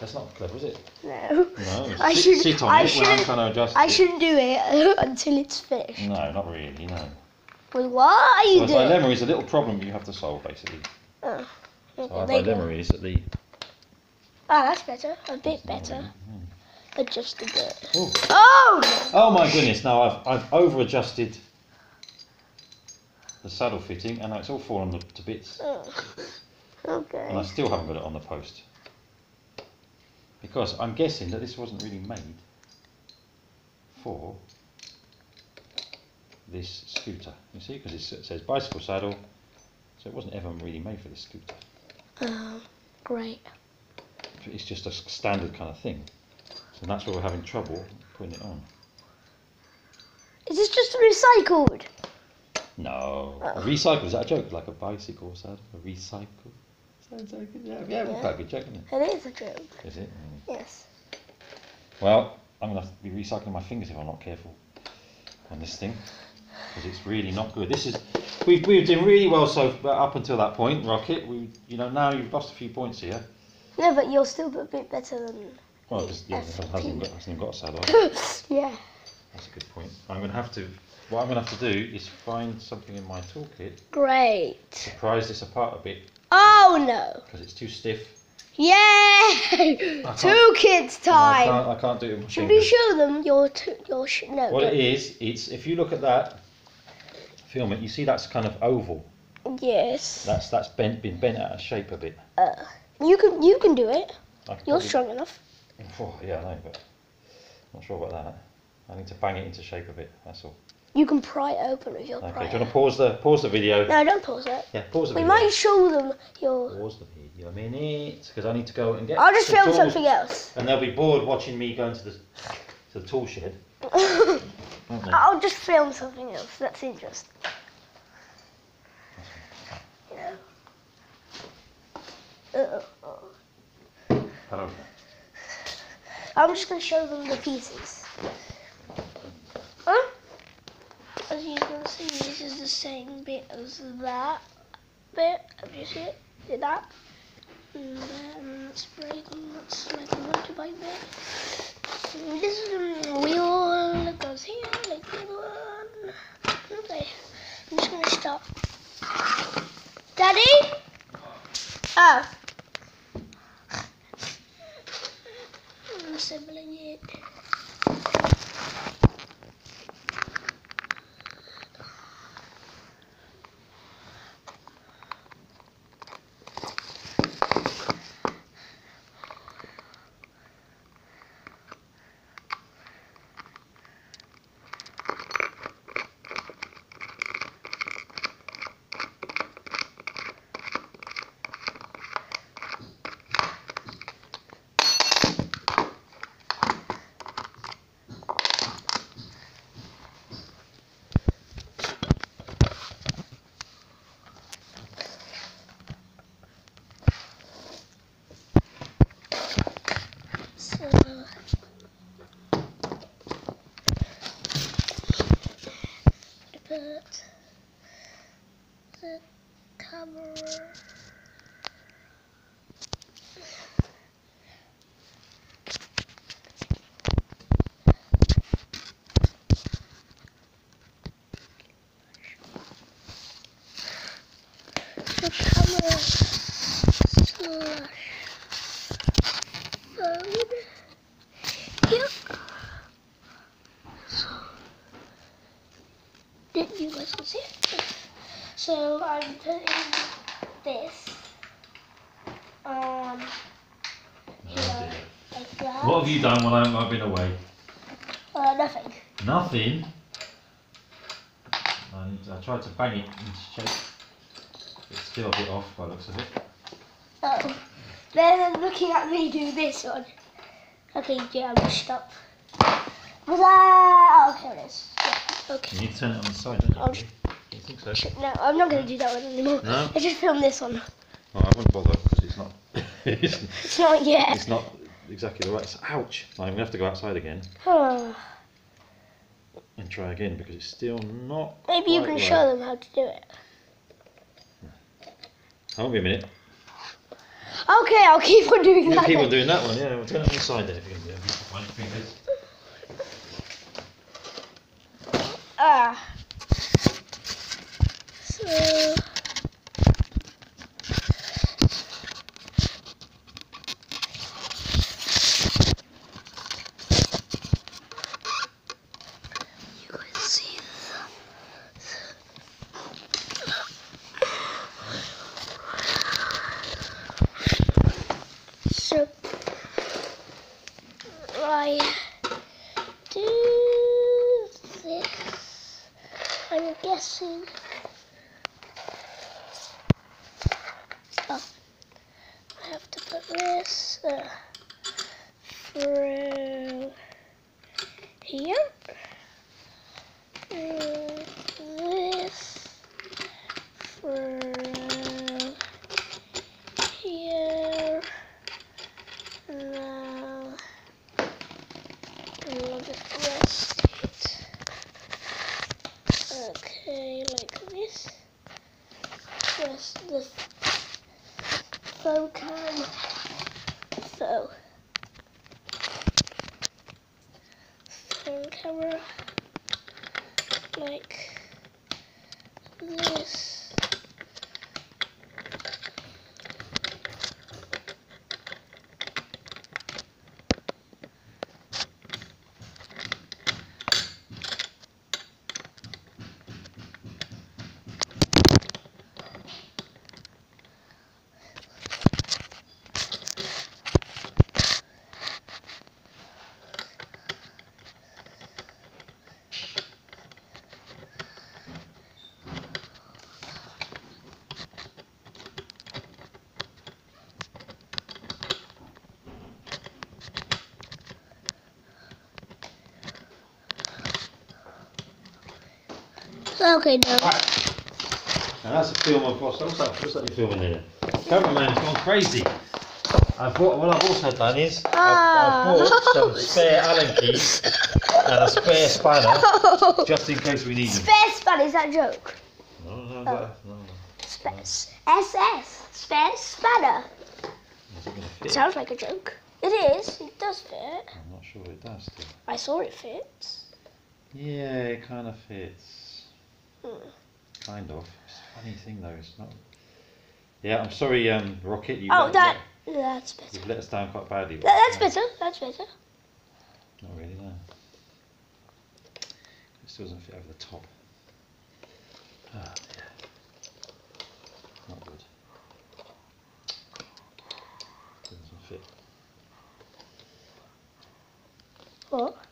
That's not clever, is it? No. No. I sit, should- sit on I it when I'm should- trying to adjust I it. shouldn't do it until it's finished. No, not really. No. Well, what are So you a doing? dilemma is a little problem you have to solve, basically. Oh. So Okay, our there go. dilemma is that the. Ah, that's better. A bit better. Adjust a bit. Oh. Oh! oh my goodness! Now I've I've over adjusted the saddle fitting, and now it's all fallen to bits, oh. and I still haven't got it on the post. Because I'm guessing that this wasn't really made for this scooter. You see, because it says bicycle saddle, so it wasn't ever really made for this scooter. Oh, great. It's just a standard kind of thing. So that's why we're having trouble putting it on. Is this just recycled? No. A Oh. recycle, is that a joke? Like a bicycle saddle? A recycle? Sounds like it. Yeah, yeah, Yeah. quite a good joke, isn't it? It is a joke. Is it? Mm. Yes. Well, I'm going to have to be recycling my fingers if I'm not careful on this thing. Because it's really not good. This is, we've, we've done really well so up until that point, Rocket. We, you know, now you've lost a few points here. No, but you're still a bit better than. Well, it's, yeah, hasn't, hasn't even got a saddle. yeah. That's a good point. I'm going to have to, what I'm going to have to do is find something in my toolkit Great. to prise this apart a bit Oh no. because it's too stiff. Yay! kids and I can't, I can't do it Should we show them your two, your sh- no? What it is, it's if you look at that, film it. You see that's kind of oval. Yes. That's that's bent, been bent out of shape a bit. Uh, you can you can do it. You're probably- strong enough. Oh, yeah, I know, but I'm not sure about that. I need to bang it into shape a bit. That's all. You can pry it open with your Okay. Do you want to pause the pause the video? No, don't pause it. Yeah, pause the We video. might show them your. pause the video a minute because I need to go and get. I'll just film tools, something else. And they'll be bored watching me going to the to the tool shed. I'll just film something else. That's interesting. Yeah. Uh, Hello. I'm just gonna show them the pieces. As you can see, this is the same bit as that bit. Have you seen it? Did that? And then let's break and that's like a motorbike bit. This is the wheel that goes here, like the one. Okay. I'm just gonna stop. Daddy? Oh. I'm assembling it. So, put the camera. The camera slash phone. Yep. So, did you guys can see it? So I'm putting this on here like that. What have you done while I'm, I've been away? Uh, nothing. Nothing. and I tried to bang it into shape. Still a bit off by looks of it. Oh. They're looking at me do this one. Okay, yeah, I'm stop. Was I? Oh, here it is. Yeah, okay. You need to turn it on the side, don't you? I'll really? Do you think so? No, I'm not going to do that one anymore. No? Let's just filmed this one. Oh, I wouldn't bother because it's not. it's, It's not yet. it's not exactly the right. Ouch! I'm gonna have to go outside again Oh. and try again because it's still not. Maybe you can right. show them how to do it. I won't be a minute. Okay, I'll keep on doing that. keep on doing that one, yeah. We'll turn it on the side then if you can do it. If you can find your fingers. Ah. So. You can see the. So. I do this. I'm guessing. Oh, I have to put this uh, through here. And this through here. Now, and I'll just rest it. Okay, like this. Press the phone cam. So, phone camera, like this. Okay, now. Right. Now that's a film what's, what's that? What's that you're filming there? Cameraman's gone crazy. I've bought, what I've also done is I've, I've ah. bought some spare Allen keys and a spare spanner just in case we need them. Spare spanner, is that a joke? No, no, Oh. no, no. Spare, SS, spare spanner. It fit? Sounds like a joke. It is, it does fit. I'm not sure it does. Still. I saw it fits. Yeah, it kind of fits. Kind of. It's a funny thing though. It's not. Yeah, I'm sorry, um, Rocket. You Oh, let, that, that's let- better. you've let us down quite badly. That, that's better, that's better. Not really, no. It still doesn't fit over the top. Ah, dear. Not good. Doesn't fit. What?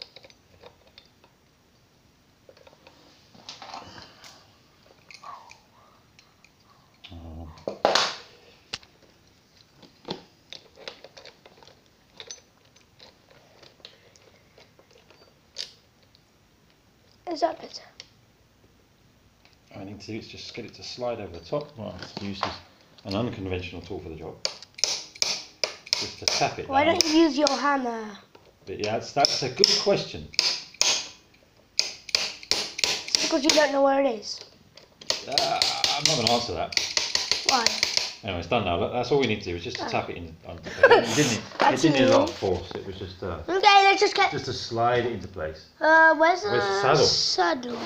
Is that better? I need to do is just get it to slide over the top. Well, I have to use an unconventional tool for the job. Just to tap it Why down. don't you use your hammer? But yeah, that's, that's a good question. It's because you don't know where it is. Uh, I'm not going to answer that. Why? Anyway, it's done now. That's all we need to do is just to Oh. tap it in. Onto it didn't, it didn't need a lot of force. It was just uh, Okay, let's just get. just to slide it into place. Uh, where's the, Where's the saddle? saddle?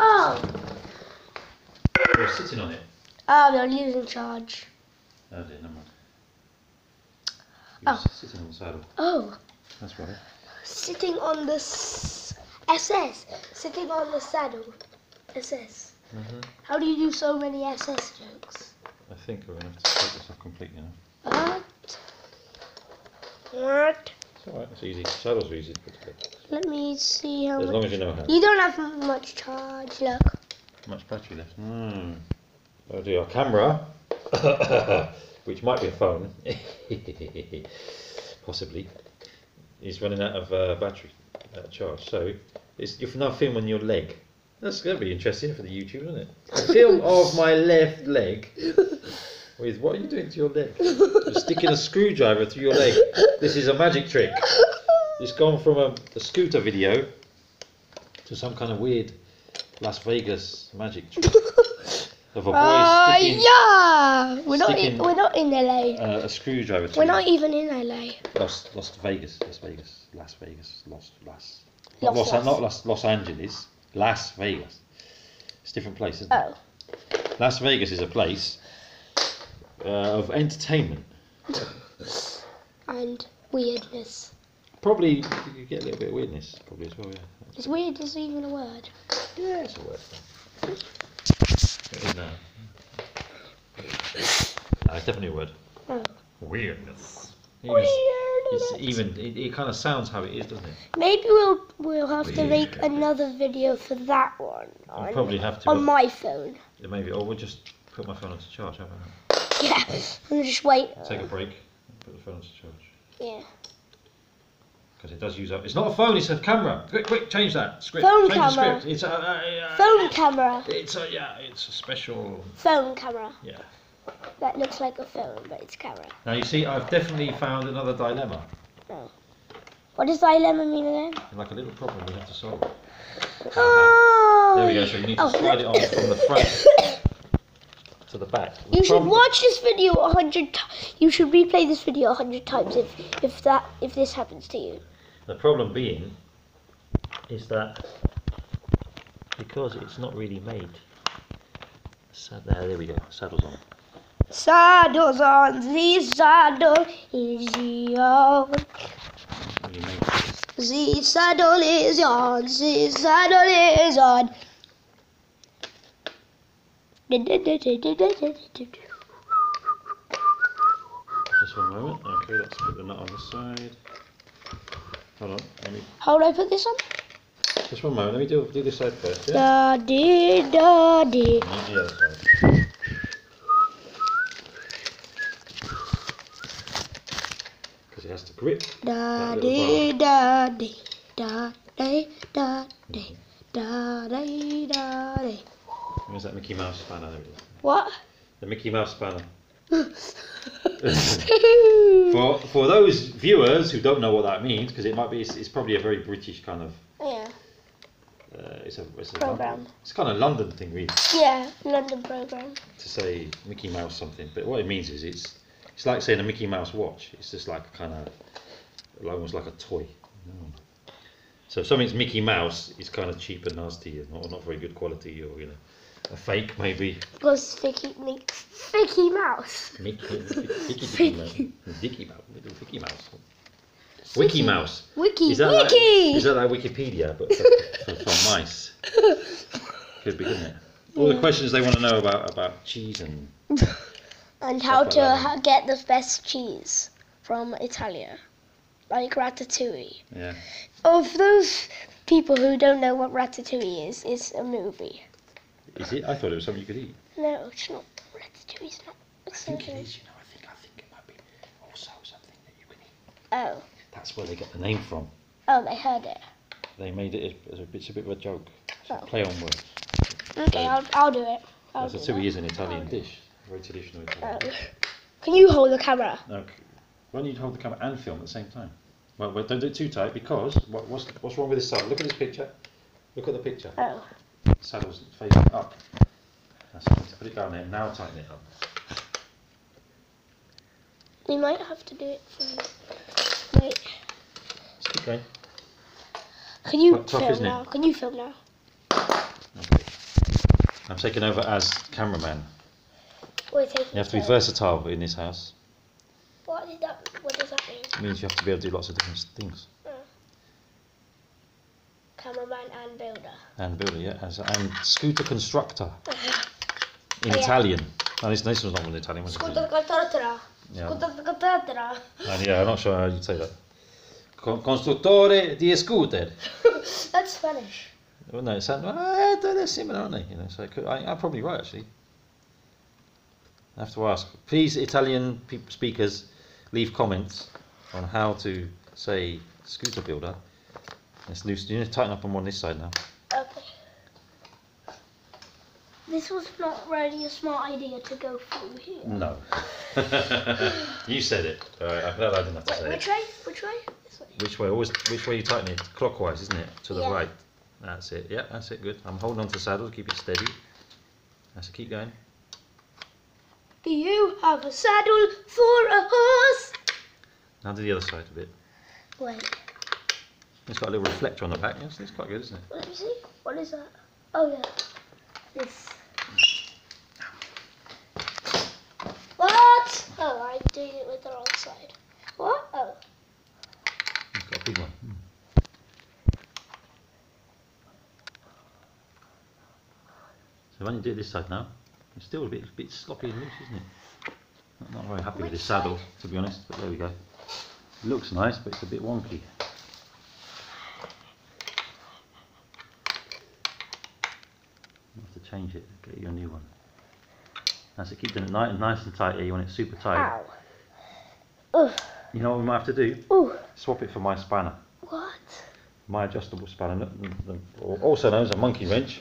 Oh, We're sitting on it. oh, they're losing charge. Oh dear, never mind. Oh. You're s- sitting on the saddle. Oh, That's right. sitting on the s- SS, sitting on the saddle. SS. Mm-hmm. How do you do so many SS jokes? I think we're going to have to take this off completely now. What? What? It's alright, it's easy. Saddles are easy to put together. Let me see how As much. long as you know how. You don't have much charge, look. much battery left. Mm. Oh dear, our camera, which might be a phone, possibly, is running out of uh, battery, of charge. So it's, you're now filming your leg. That's going to be interesting for the YouTube, isn't it? Film of my left leg. With what are you doing to your leg? You're sticking a screwdriver through your leg. This is a magic trick. It's gone from a, a scooter video to some kind of weird Las Vegas magic trick of a boy Uh, sticking yeah. We're not. In, sticking- we're not in LA. uh, a screwdriver. We're not even in LA. Las, Las Vegas, Las Vegas, Las Vegas, Las Las. Los, Not Los, Los. not Los, Los Angeles, Las Vegas. It's a different place, isn't it? Oh. Las Vegas is a place uh, of entertainment. And weirdness. Probably you get a little bit of weirdness, probably as well. Yeah, Is weird is even a word? yeah it's a word. It is now. No, it's definitely a word. Oh. Weirdness. It's even it, it kind of sounds how it is, doesn't it? Maybe we'll we'll have to make another video for that one on, probably have to. on my phone. Yeah, maybe, or we'll just put my phone on onto charge. How about Yeah. And just wait. Take a break, put the phone on onto charge. Yeah. Because it does use up. It's not a phone, it's a camera. Quick, quick, change that script. Phone change the camera. script. It's a. Uh, uh, Phone camera. It's a yeah. It's a special. Phone camera. Yeah. That looks like a phone, but it's camera. Now you see, I've definitely found another dilemma, oh. What does dilemma mean again? like a little problem we have to solve. Oh. There we go. So you need to Oh, slide it on from the front to the back. The You should watch this video a hundred. T- you should replay this video a hundred times if if that if this happens to you. The problem being is that because it's not really made. Sad, there, there we go. Saddle's on. Saddles on the saddle is. Really made. The saddle is on. The saddle is on. Just one moment. Okay, let's put the nut on the side. Hold on. Let me. How do I put this on? Just one moment. Let me do do this side first. Yeah. Da dee da dee. And you do the other side. Because it has to grip. Da dee da dee. Da dee da dee. Da dee da dee. Where's that Mickey Mouse spanner? There it is. What? The Mickey Mouse spanner. For for those viewers who don't know what that means, because it might be, it's, it's probably a very British kind of. yeah. Uh, it's a it's a Program. London, it's kind of London thing, really, Yeah, London program. to say Mickey Mouse something. But what it means is it's it's like saying a Mickey Mouse watch. It's just like kind of almost like a toy. So if something's Mickey Mouse, it's kind of cheap and nasty, and not not very good quality, or you know, a fake maybe. Because Vicky, Nick, Vicky Mouse. Mickey, Mickey, Mickey Mouse, Dicky Mouse, Vicky Mouse, Wiki Mouse. Wiki. Is that like, Wiki. is that like Wikipedia, but for, for, for mice? Could be, couldn't it? All the questions they want to know about about cheese and and how to ha- get the best cheese from Italia, like ratatouille. yeah. Of those people who don't know what ratatouille is, it's a movie. Is it? I thought it was something you could eat. No, it's not. Ratatouille's not. I think it is. You know, I think I think it might be also something that you can eat. Oh, That's where they get the name from. oh, they heard it. They made it as a, it's a bit of a joke. Oh. play on words. Okay, I'll, I'll do it. I'll do Ratatouille that. is an Italian dish, very traditional uh, Italian. Oh. Can you hold the camera? Okay. Why don't you hold the camera and film at the same time? Well, don't do it too tight because what, what's what's wrong with this saddle? Look at this picture. Look at the picture. Oh, Saddle's facing up. That's it. Put it down there. Now tighten it up. we might have to do it for. Wait, keep going. can you tough, film isn't it? now? Can you film now? Okay. I'm taking over as cameraman. You have to be versatile in this house. What did that? What does that mean? It means you have to be able to do lots of different things. Cameraman and builder. And builder, yeah, as and scooter constructor in Oh, yeah. Italian. No, this, this was not an Italian? Scooter Contatra. Yeah. Scooter. And yeah, I'm not sure how you'd say that. Con- Construttore di scooter. That's Spanish. Well, no, it sounds. Uh, they're similar, aren't they? You know, so could, I, I'm probably right actually. I have to ask. Please, Italian speakers, leave comments on how to say scooter builder. Let's loose. You need to tighten up on one this side now. Okay. This was not really a smart idea to go through here. No. you said it. All right, I'm glad I didn't have to Wait, say which it. way? Which way? This way. Which way? Always. Which way you tighten it? Clockwise, isn't it? To the Yeah. right. That's it. Yeah, that's it. Good. I'm holding on to the saddle. To keep it steady. That's it. Keep going. Do you have a saddle for a horse? Now do the other side a bit. Wait, It's got a little reflector on the back. Yes, it's quite good, isn't it? let me see. What is that? Oh yeah, this. What? Oh, I'm doing it with the wrong side. What? Oh, It's got a big one. Mm. So when you do it this side now, it's still a bit, a bit sloppy and loose, isn't it? Not, not very happy with the saddle, to be honest, but there we go. It looks nice, but it's a bit wonky. You have to change it, get you a new one. That's it, keep doing it nice, nice and tight here, you want it super tight. You know what we might have to do? Ooh. Swap it for my spanner. What? My adjustable spanner, n- n- or also known as a monkey wrench.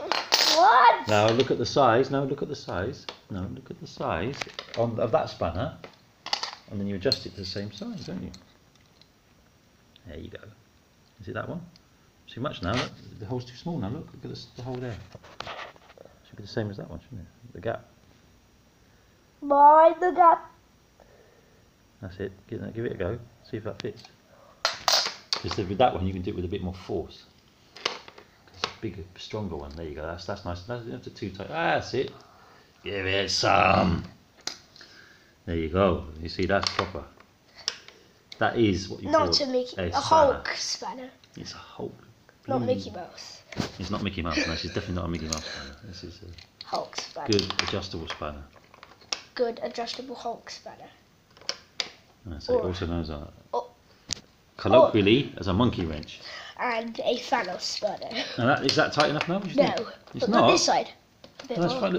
Now look at the size. Now look at the size. Now look at the size on, of that spanner, and then you adjust it to the same size, don't you? There you go. Is it that one? Too much now. Look, the hole's too small now. Look, look at the hole there. Should be the same as that one, shouldn't it? The gap. Mind the gap. That's it. Give, give it a go. See if that fits. Because with that one, you can do it with a bit more force. Bigger, stronger one. There you go. That's that's nice. That's not too tight. Ah, that's it. Give it some. There you go. You see, that's proper. That is what you Not call a Mickey. a A. Hulk spanner. It's a Hulk. Not. Mickey Mouse. It's not Mickey Mouse. No, she's definitely not a Mickey Mouse spanner. This is a Hulk spanner. good adjustable spanner. Good adjustable Hulk spanner. That's it. Also known as a or- colloquially oh. as a monkey wrench. And a Thanos spanner. Now that, is that tight enough now? What do you No. think? It's Look not. this side. That's fine.